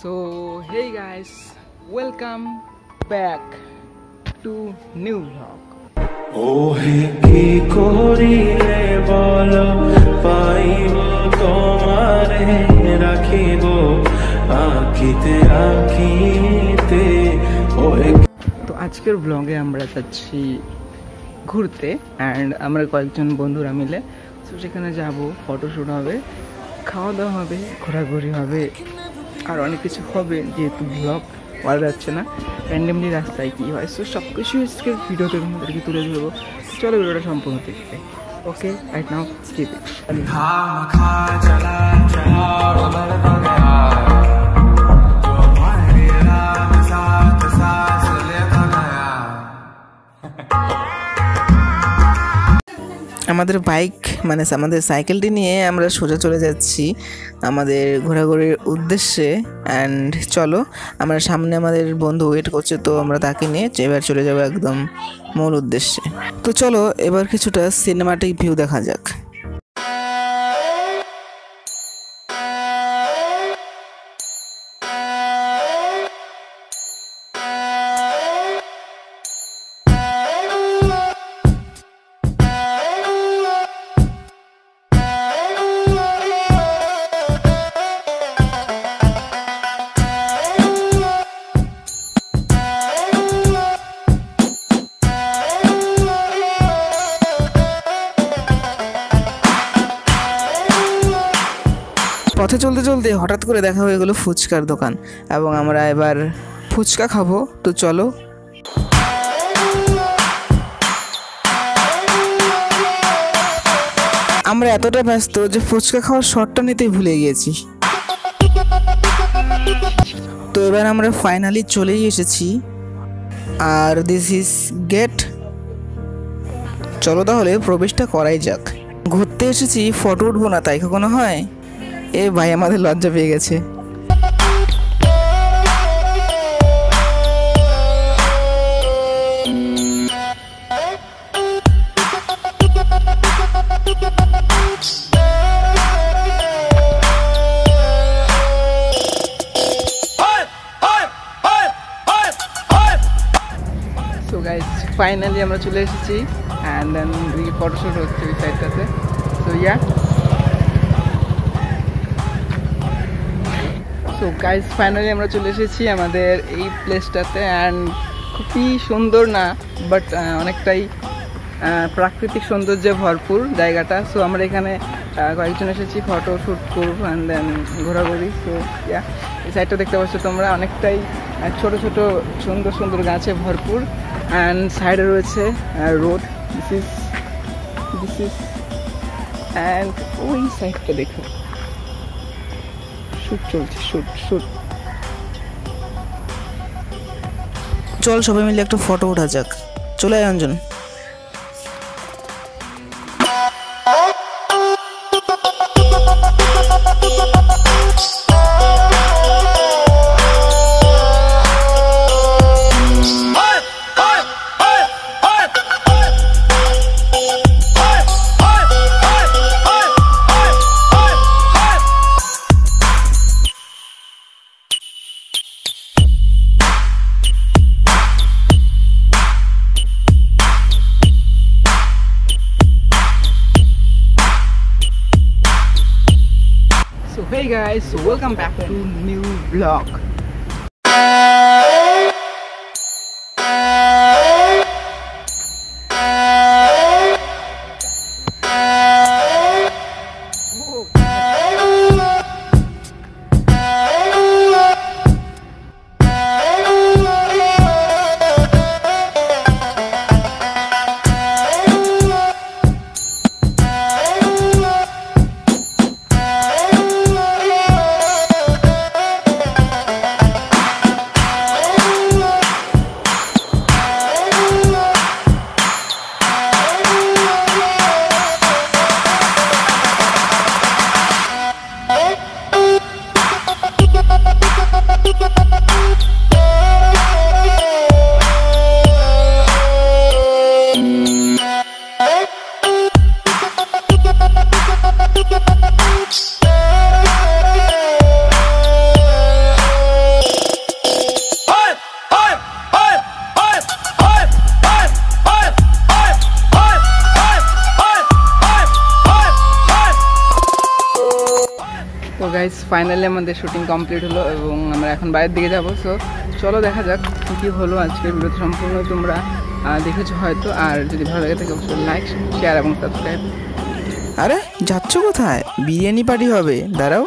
So, hey guys, welcome back to new vlog. ওহে কি করিলে বল? পাইব তোমারে রাখিব আখিতে আখিতে তো আজকের ব্লগে আমরা যাচ্ছি ঘুরতে অ্যান্ড আমরা কয়েকজন বন্ধুরা মিলে। তো সেখানে যাব ফটোশ্যুট হবে খাওয়া দাওয়া হবে ঘোরাঘুরি হবে। আর অনেক কিছু হবে যেহেতু ব্লগ করা যাচ্ছে না। র্যান্ডামলি রাস্তায় কী হয়? সো সব কিছু আজকের ভিডিওতে তোমাদেরকে তুলে ধরবো। চলো ভিডিওটা সম্পূর্ণ দেখতে ওকে রাইট নাও স্কিপ আমাদের বাইক মানে আমাদের সাইকেলটি নিয়ে আমরা সোজা চলে যাচ্ছি আমাদের ঘোরাঘুরির উদ্দেশ্যে অ্যান্ড চলো, আমরা সামনে আমাদের বন্ধু ওয়েট করছে, তো আমরা তাকে নিয়ে এবার চলে যাব একদম মূল উদ্দেশ্যে। তো চলো, এবার কিছুটা সিনেমাটিক ভিউ দেখা যাক। পথে চলতে চলতে হঠাৎ করে দেখা হয়ে গেলো ফুচকার দোকান এবং আমরা এবার ফুচকা খাব, তো চলো। আমরা এতটা ব্যস্ত যে ফুচকা খাওয়ার শটটা নিতেই ভুলে গিয়েছি। তো এবার আমরা ফাইনালি চলেই এসেছি। আর দিস ইজ গেট চলো তাহলে প্রবেশটা করাই যাক। ঘুরতে এসেছি ফটো উঠবো না, তাই কখনো হয়? এ ভাই, আমাদের লজ্জা পেয়ে গেছে। ফাইনালি আমরা চলে এসেছি অ্যান্ড দেন ফটোশ্যুট হচ্ছে ওই সাইডটাতে so yeah so guys finally আমরা চলে এসেছি আমাদের এই প্লেসটাতে অ্যান্ড খুবই সুন্দর না বাট অনেকটাই প্রাকৃতিক সৌন্দর্যে ভরপুর জায়গাটা। সো আমরা এখানে কয়েকজন এসেছি ফটো শ্যুট করব অ্যান্ড দেন ঘোরাঘুরি। সো ইয়া এই সাইডটা দেখতে পাচ্ছ তোমরা, অনেকটাই ছোট ছোট, সুন্দর সুন্দর গাছে ভরপুর। অ্যান্ড সাইডে রয়েছে road this is this is and ওই সাইডটা দেখো। শ্যুট চলছে শুট শুট চল সবাই মিলে একটা ফটো ওঠা যাক। চলে আয় Anjan. Hey guys, welcome back to new vlog. Finally আমাদের শুটিং কমপ্লিট হলো এবং আমরা এখন বাইরের দিকে যাব। সো চলো দেখা যাক কী কী হলো আজকের ভিডিও সম্পূর্ণ তোমরা দেখেছ হয়তো। আর যদি ভালো লাগে থাকে অবশ্যই লাইক শেয়ার এবং সাবস্ক্রাইব আরে, যাচ্ছ কোথায়? বিরিয়ানি পার্টি হবে। দাঁড়াও।